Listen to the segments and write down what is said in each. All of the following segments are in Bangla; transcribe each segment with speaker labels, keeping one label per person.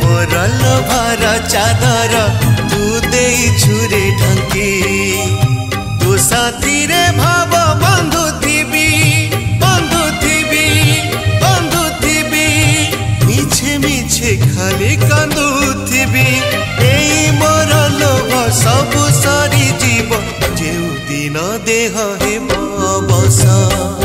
Speaker 1: ମୋର ଲୋଭାର ଚାଦର ତୁ ଦେଇଛୁ ରେ ଢାଙ୍କି ତୁ ସାଥିରେ ଭାବ ବନ୍ଧୁ ଥିବି ବନ୍ଧୁ ଥିବି ବନ୍ଧୁ ଥିବି ମିଛେ ମିଛେ ଖାଲି କାନ୍ଦୁଥିବି ଏଇ ମୋର ଲୋଭ ସବୁ ସରିଯିବ ଯେଉଁଦିନ ଦେହ ହେବ ଅବସର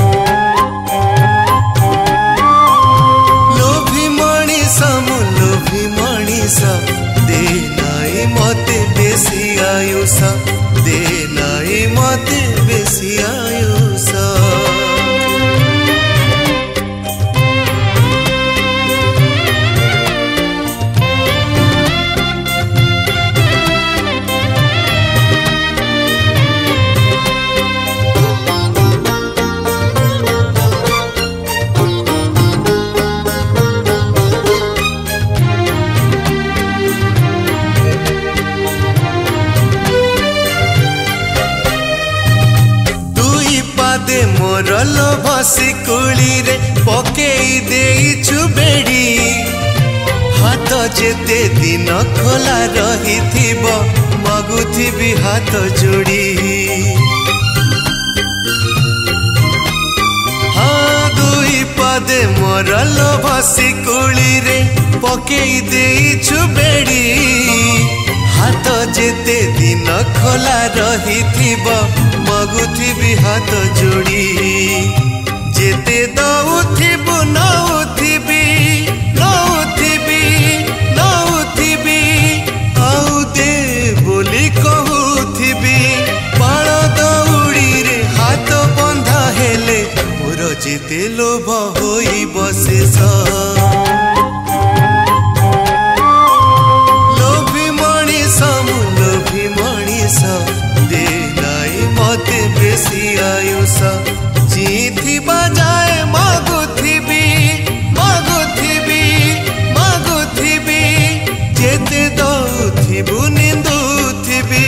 Speaker 1: मध দে মোর লোভসি কুড়িরে পকেই দেইছু বেড়ি হাত যেতে দিন খোলা রহিথিব মগুথিবি হাত জুড়ি দুই পদে মোর লোভসি কুড়িরে পকেই দেইছু বেড়ি হাত যেতে দিন খোলা রহিথিব ମଗୁଥିବି ହାତ ଯୋଡ଼ି ଯେତେ ଦଉଥିବୁ ନଉଥିବି ନଉଥିବି ନଉଥିବି ଆଉ ଦେ ବୋଲି କହୁଥିବି ପାଳ ଦଉଡ଼ିରେ ହାତ ବନ୍ଧା ହେଲେ ମୋର ଯେତେ ଲୋଭ ହୋଇ ବଶେଷ ଆସ ଯିଥିବା ଯାଏ ମାଗୁଥିବି ମାଗୁଥିବି ମାଗୁଥିବି ଯେତେ ଦଉଥିବୁ ନିନ୍ଦୁଥିବି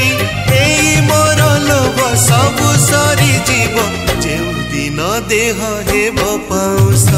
Speaker 1: ଏଇ ମୋର ଲୋଭ ସବୁ ସରିଯିବ ଯେଉଁଦିନ ଦେହ ହେବ ପାଉଁଶ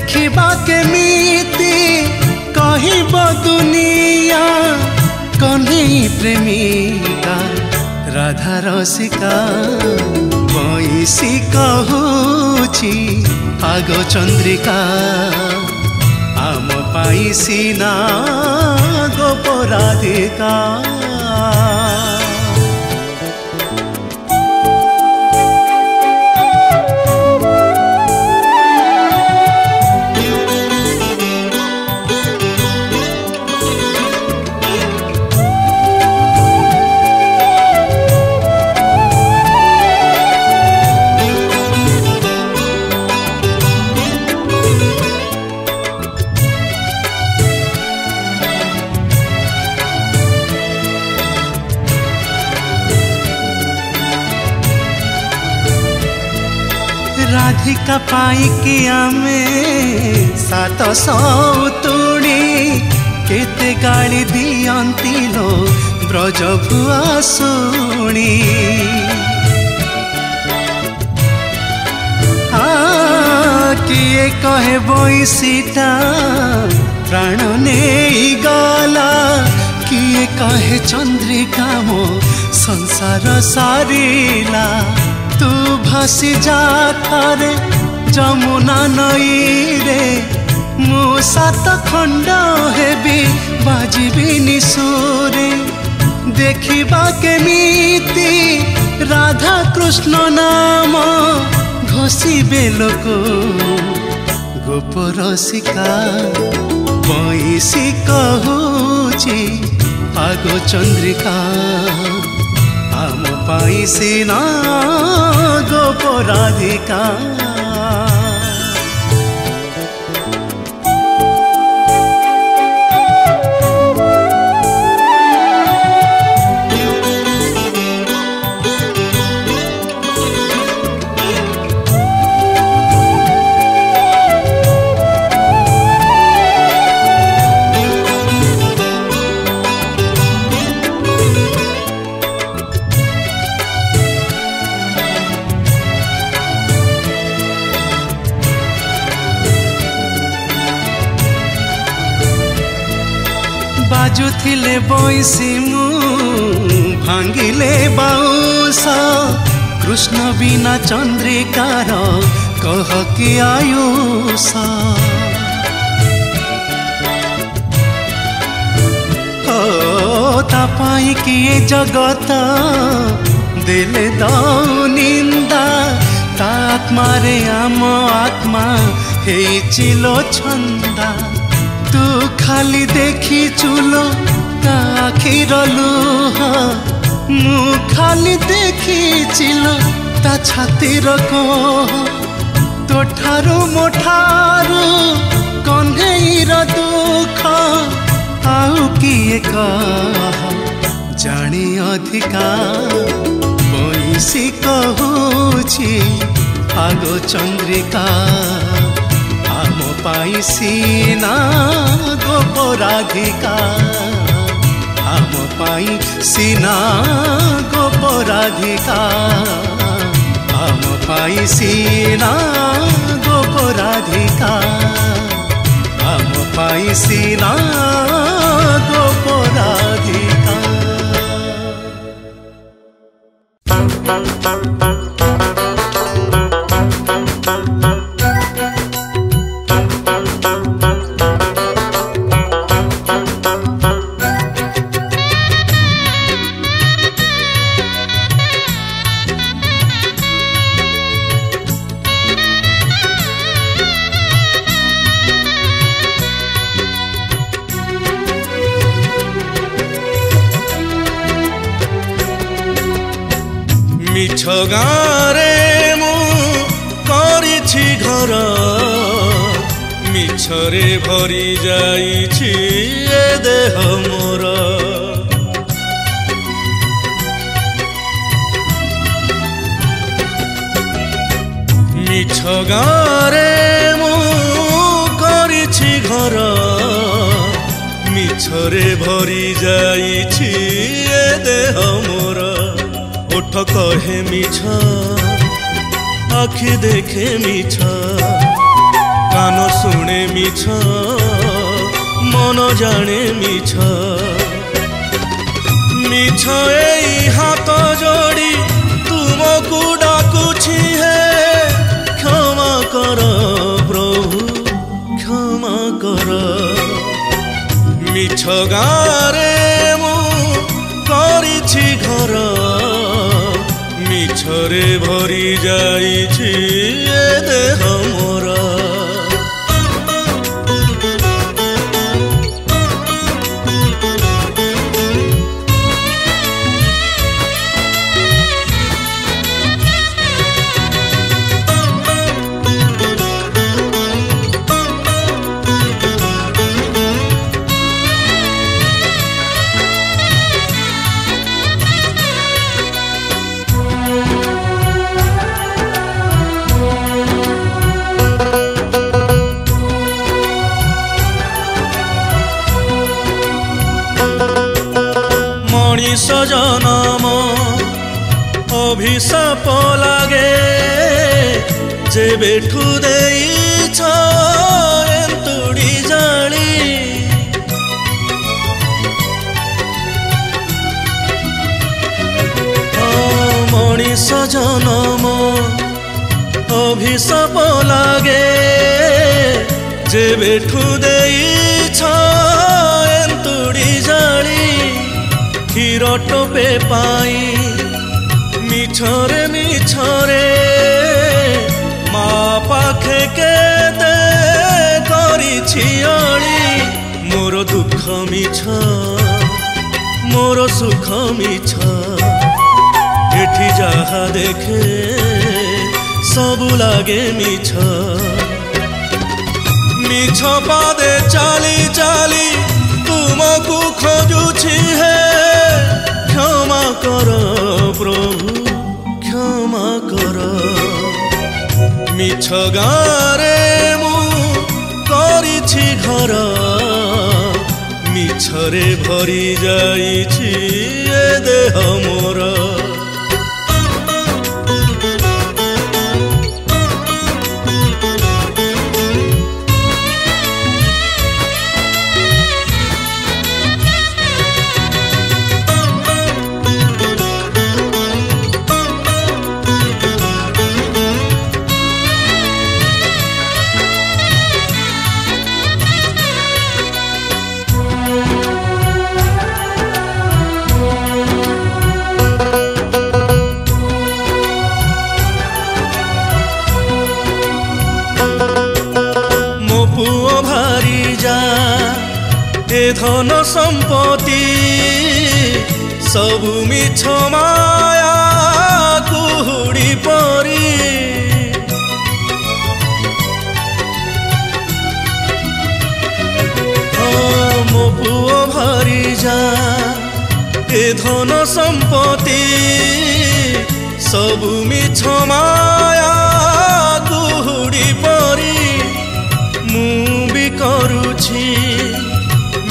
Speaker 2: ଦେଖିବା କେମିତି କହିବ ଦୁନିଆ କହ୍ନେଇ ପ୍ରେମିକା ରାଧା ରସିକା ବଇଁଶି କହୁଛି ଆଗ ଚନ୍ଦ୍ରିକା ଆମ ପାଇଁ ସିନା ଗୋପରାଧିକା पाई कि आमे साता सौ उतूनी केते गाली दियान तीलो ब्रजबुआ सूनी किये कहे वोई सिता प्राणो नेई गाला किये कहे चंद्री गामो संसार सारेला তু ভাসি যা ଥରେ ଯମୁନା ନଈରେ ମୁଁ ସାତ ଖଣ୍ଡ ହେବି ବାଜିବିନି ସୁରେ ଦେଖିବା କେମିତି ରାଧା କୃଷ୍ଣ ନାମ ଘଷିବେ ଲୋକ ଗୋପର ଶିକା ବଇଁଶି କହୁଛି ଆଗ ଚନ୍ଦ୍ରିକା पाई सेना गोपो जुथिले बैसी मु भाङ्गिले बाउस कृष्ण बिना चन्द्रिका र कह कि आयुष तपाईँ कि जगत दिले दौ निन्दा तात्मा रे आम आत्मा हे चिलो छन्दा ତୁ ଖାଲି ଦେଖିଚୁଲୋ ତା ଆଖିର ଲୁହା ମୁଁ ଖାଲି ଦେଖିଚିଲୋ ତା ଛାତିର କହ ତୋଠାରୁ ମୋ ଠାରୁ କହ୍ନେଇର ଦୁଃଖ ଆଉ କିଏ କହ ଜାଣି ଅଧିକା ବଇଁଶୀ କହୁଛି ଆଗ ଚନ୍ଦ୍ରିକା পাইছি না গো পরাধিকা আম পাইছি না গো পরাধিকা আম পাইছি না গো পরাধিকা আম পাইছি না গো পরাধিকা Thank
Speaker 3: ଗାଁରେ ମୁଁ କରିଛି ଘର ମିଛରେ ଭରି ଯାଇଛି ଏ ଦେହ ମୋର ମିଛ ଗାଁରେ ମୁଁ କରିଛି ଘର ମିଛରେ ଭରି ଯାଇଛି ଏ ଦେହ ମୋର ওঠ কহে মিছ আখি দেখে মিছ কান শুনে মিছ মন জানে মিছ মিছ এই হাত জড়ি তুমকু ডাকুছি হে ক্ষমা কর প্রভু ক্ষমা কর মিছ গাঁরে ମୁଁ କରିଛି ଘର ମିଛରେ ଭରି ଯାଇଛି ଏ ଦେହ ମୋର স্বজনম অভিশাপ লাগে যে বেঠু দেইছ এন্তুড়ি জালি মଣିষ জনম অভিশাপ লাগে যে বেঠু দেইছ এন্তুড়ি জালি টোপে পাই মিছরে মিছরে মা পাখে কেতে করিছি অলি মোর দুঃখ মিছ মোর সুখ মিছ এটি যাহা দেখে সবু লাগে মিছ মিছ পাদে চালি চালি তুমকু খোঁজুছি হে কর প্রভু ক্ষমা কর মিছ গাঁরে মু করিছি ঘর মিছরে ভরি যাইছি দেহ মোরা ধন সম্পত্তি সবু মিছ মায়া কুড়ি পরি মো পুয় ভারি যা এ ধন সম্পত্তি সবু মিছ মায়া কুড়ি পরি মু করুছি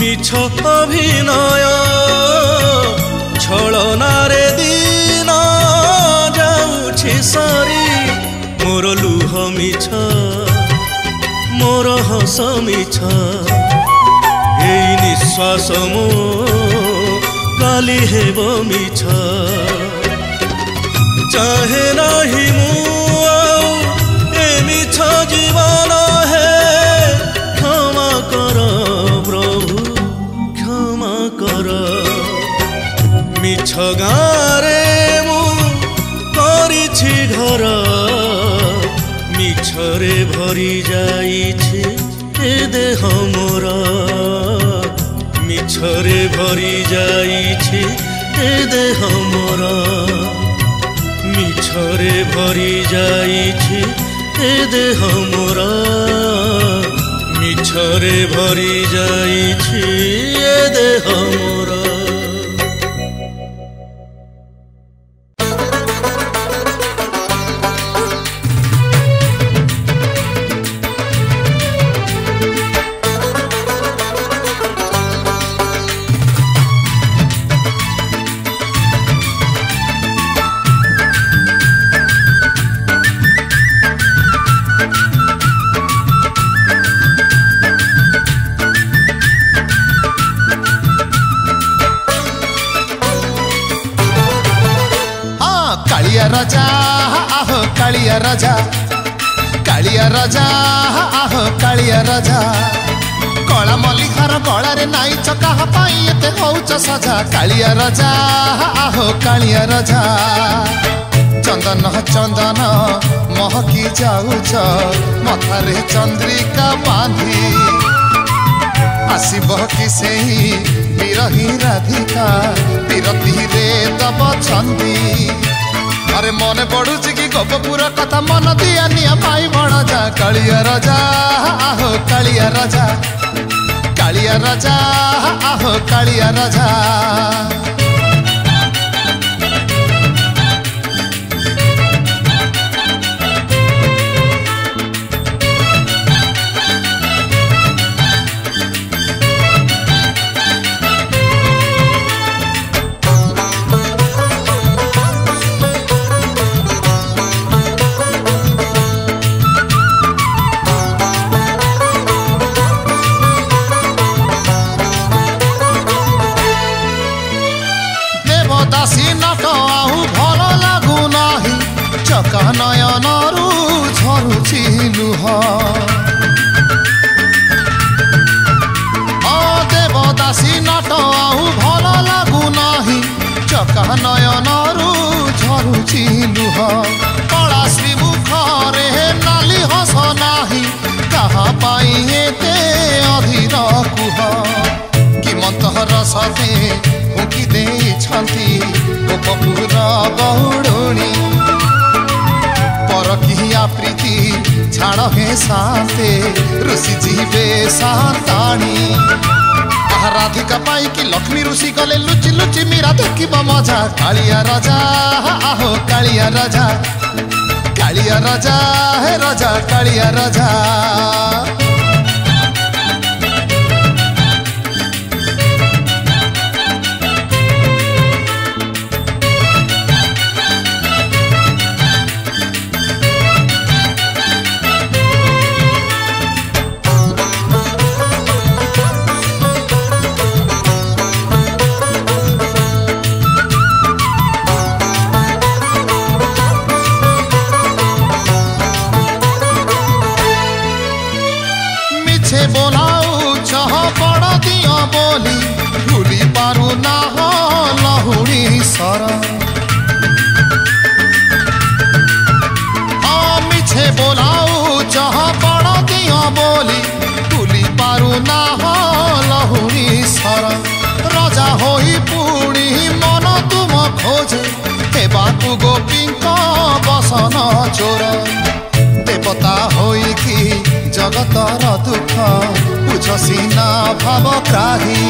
Speaker 3: মিছ অভিনয় ছলনারে দিন যাউছি সরি মোর লুহ মিছ মোর হস মিছ এই নিঃশ্বাস মো কালি হেব মিছ চাহে নাহি মু এ মিছ জীবন ମିଛ ଗାଁରେ ମୁଁ କରିଛି ଘର ମିଛରେ ଭରି ଯାଇଛି ଏ ଦେହ ମୋର ମିଛରେ ଭରି ଯାଇଛି ଏ ଦେହ ମୋର ମିଛରେ ଭରି ଯାଇଛି ଏ ଦେହ ମୋର ମିଛରେ ଭରି ଯାଇଛି ଏ ଦେହ
Speaker 4: ଦବ କି ସେଇ ବିରହି ରାଧିକା ବିରତିରେ ଦବ ଛନ୍ଦି ଆରେ ମନେ ପଡୁଛି କି ଗୋପପୁର କଥା ମନ ଦିଆ ନିଆ ପାଇ ବଣଜା କାଳିଆ ରଜା ଆହୋ କାଳିଆ ରଜା କାଳିଆ ରଜା ଆହୋ କାଳିଆ ରଜା छाड़ हे साते ऋषि जीवे सातानी राधिका पाई लक्ष्मी ऋषि गले लुचि लुचि मीरा देख मजा कालिया राजा आहो कालिया राजा कालिया राजा हे राजा कालिया राजा জগতর দুঃখ বুঝ না ভাব প্রাহি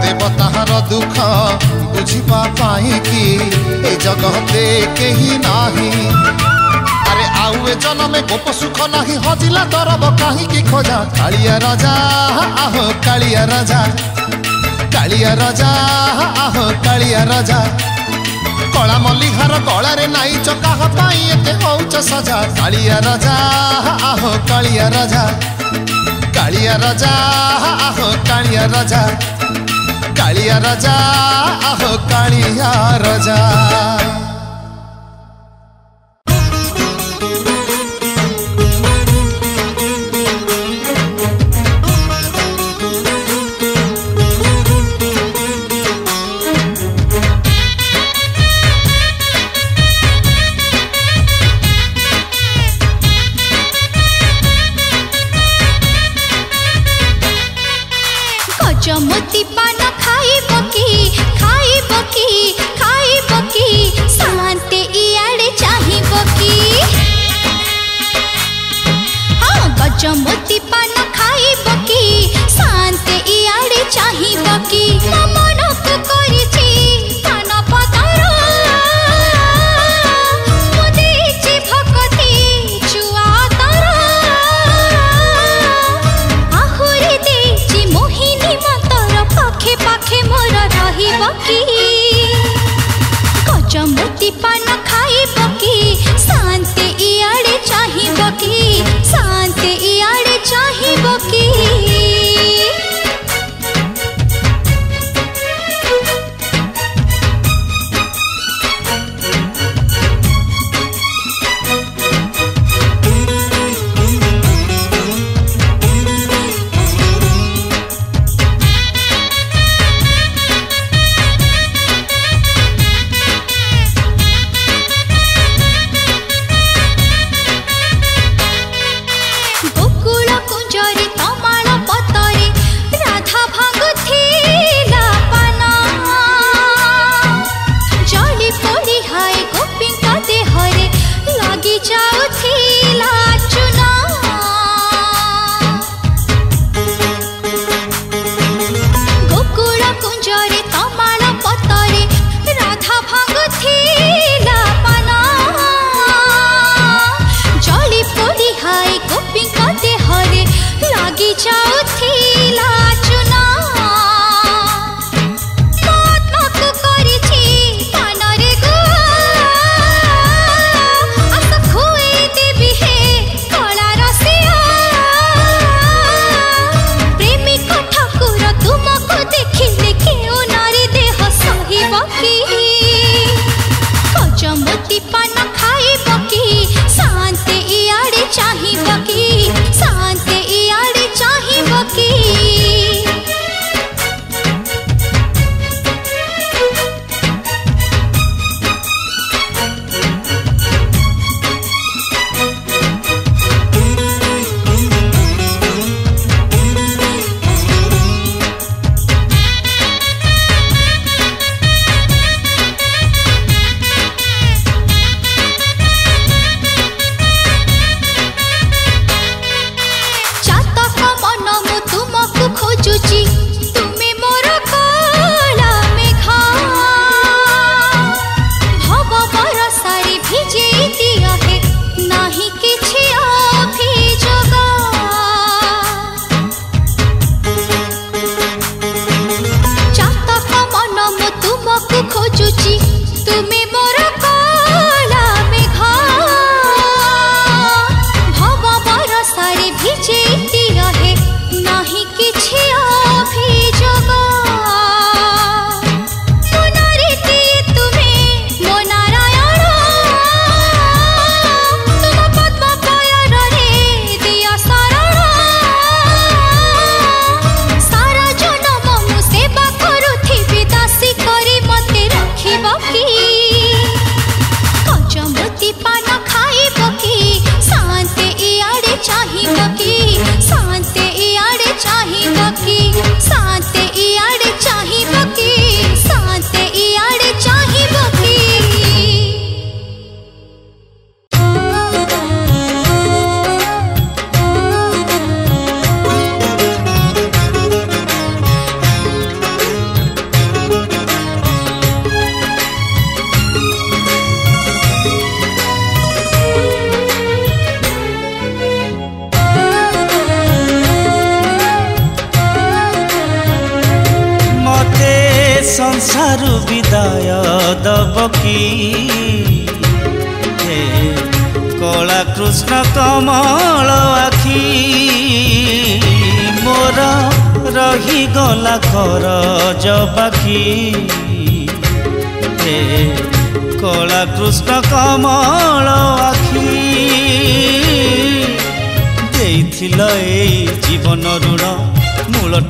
Speaker 4: দেব তাহার দুঃখ বুঝিবা কি এ জগতে কেহি নাহি আরে আউ এ জনমে গোপ সুখ নাহি হজিলা দরব কাহিকি খোজা কালিয়া রাজা আহ কালিয়া রাজা কালিয়া রাজা আহ কালিয়া রাজা କଳା ମଲିହାର କଳାରେ ନାଇଁ ଚକାହ ପାଇଁ ଏତେ ହଉଛ ସଜା କାଳିଆ ରାଜା ଆହ କାଳିଆ ରାଜା କାଳିଆ ରାଜା ଆହ କାଳିଆ ରାଜା কালিয়া রাজা আহ কালিয়া রাজা
Speaker 5: चमती पान खाई बकी खाई बकी खाई बकी सामते इयाड़े चाही बकी हाँ गजमती पान खाई बकी सामते इयाड़े चाही बकी मामा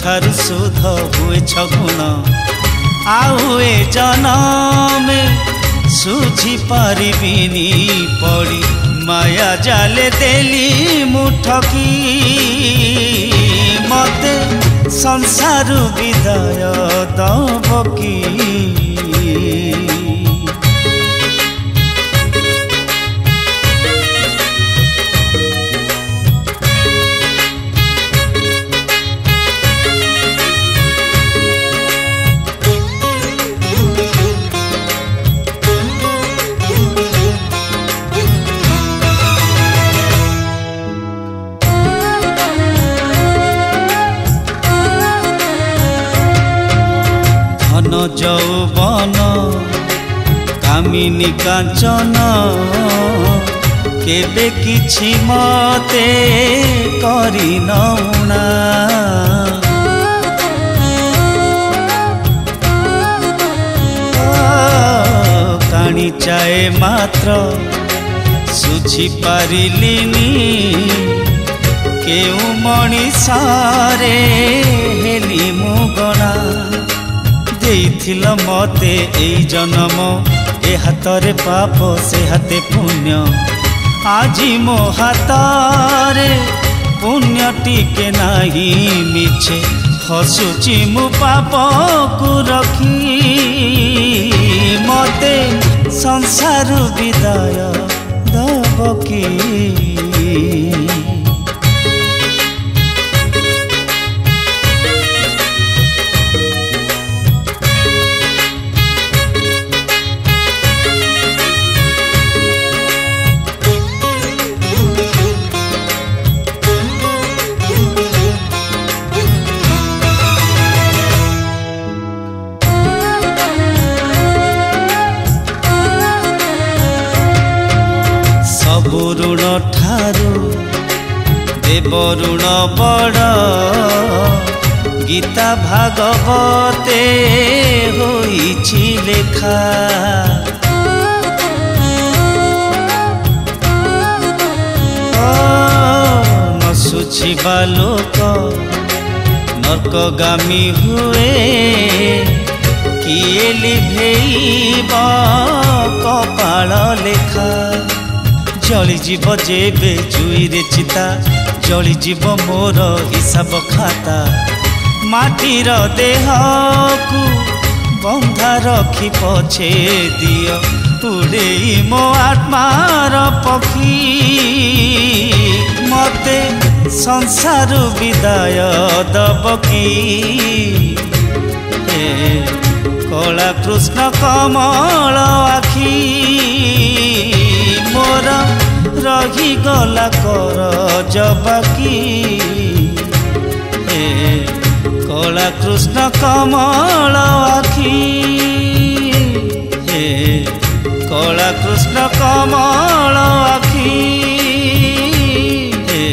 Speaker 6: ଠାରୁ ଶୋଧ ହୁଏ ଛଗୁଣ ଆଉ ଏ ଜନମେ ଶୁଝି ପାରିବିନି ପଡ଼ି ମାୟା ଜାଲେ ଦେଲି ମୁଁ ଠକି ମତେ ସଂସାରୁ ବିଦାୟ ଦବ କି চন কামিনী কাঞ্চন কেবে কিছু মতে করি নৌনা কাণি চায়ে মাত্র বুঝি পারিলিনি কেউ মণিষারে দিয়েছিল মতে এই জনম এ হাতরে পাপ সে হাতে পুণ্য আজি মো হাতরে পুণ্য টিকে নাই মিছে হসুচি মু পাপকু রখি মতে সংসার বিদায় দব কি বরুণ বড় গীতা ভাগবতে হইছি লেখা নশুছিবা লোক নর্কগামী হুয়ে কিয়ে লিভেইব কপাল লেখা জলিযিব যেবে জুইরে চিতা ଜଳିଯିବ ମୋର ହିସାବ ଖାତା ମାଟିର ଦେହକୁ ବନ୍ଧା ରଖି ପଛେ ଦିଅ ଉଡ଼େଇ ମୋ ଆତ୍ମାର ପକ୍ଷୀ ମୋତେ ସଂସାରୁ ବିଦାୟ ଦବ କି କଳା କୃଷ୍ଣ କମଳ ଆଖି ରହି ଗଲା କର ଜବାକି କଳା କୃଷ୍ଣ କମଳ ଆଖି ହେ କଳା କୃଷ୍ଣ କମଳ ଆଖି ହେ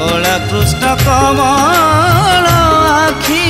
Speaker 6: କଳା କୃଷ୍ଣ କମଳ ଆଖି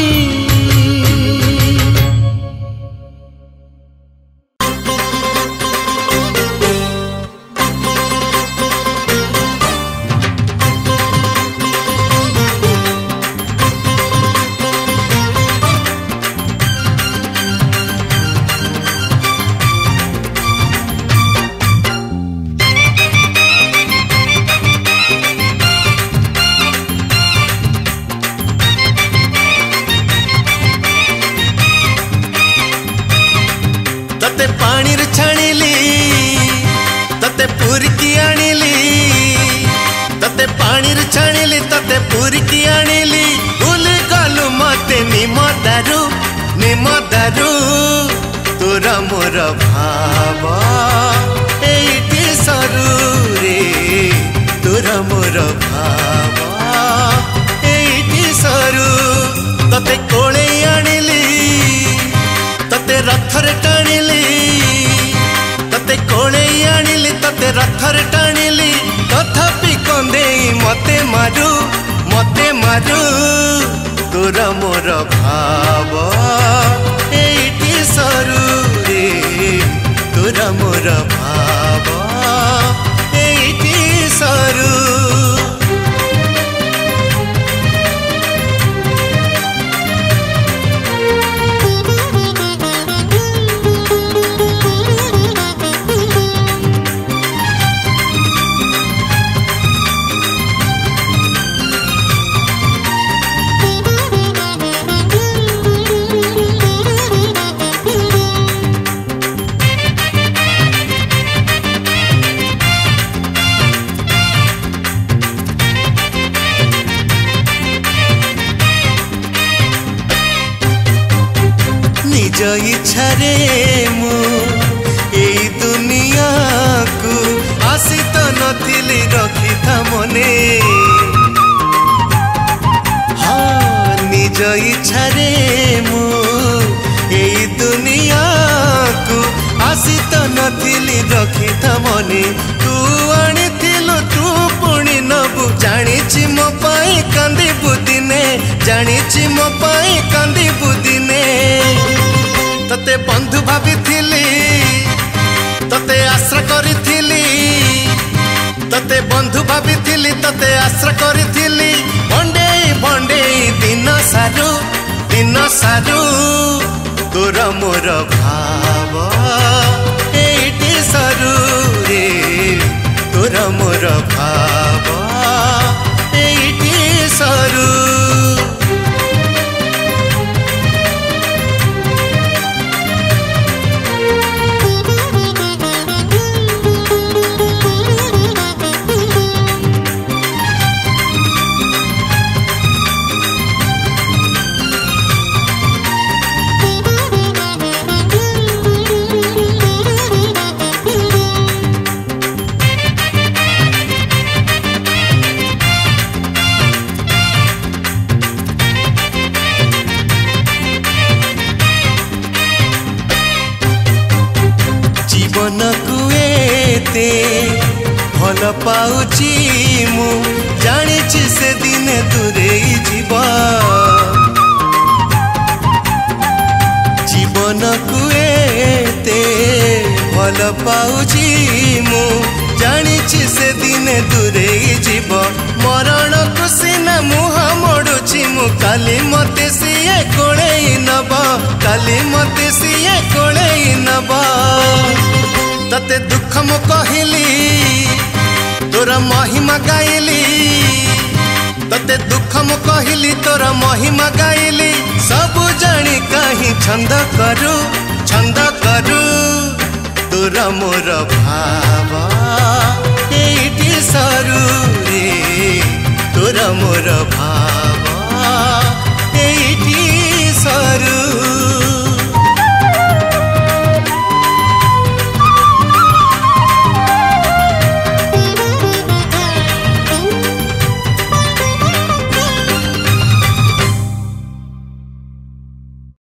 Speaker 1: ମନ ମୋର ଭାବ ଏଇଠି ସରୁ ତତେ କୋଳେଇ ଆଣିଲି ତତେ ରଥରେ ଟାଣିଲି ତତେ କୋଳେଇ ଆଣିଲି ତତେ ରଥରେ ଟାଣିଲି ତଥାପି କନ୍ଦେଇ ମତେ ମାରୁ ମତେ ମାରୁ ତୋର ମୋର ଭାବ ଏଇଠି ସରୁ ରେ ତୋର ମୋର रे मु एई दुनिया को आसी तो नथिली रखी था मने हां निज इच्छा रे मु एई दुनिया को आसी तो नथिली रखी था मने तू आणी আশ্রা করিলি তোতে বন্ধু ভাবিলি তোতে আশ্রা করিলি বন্ডে বন্ডে দিন সারু দিন সারু তোর মোর ভাব এইটি সরু রে তোর মোর ভাব এইটি সরু ତାକୁ ଏତେ ଭଲ ପାଉଛି ମୁଁ ଜାଣିଛି ସେ ଦିନେ ଦୂରେଇ ଯିବ ଜୀବନକୁ ଏତେ ଭଲ ପାଉଛି ମୁଁ जानी से दिन दूरे जीव मरण खुशी ना मुह मोड़ी मु काली मत सीए कोल नब काली मत सीए कोल नब ते दुख मु कहली तोर महिमा गायली ते दुख मु कहली तोर महिमा गायली सब जानी कहीं छंद करू छंद करू তোর মোর ভাব এইটি সরু রে তোর মোর ভাব এইটি সরু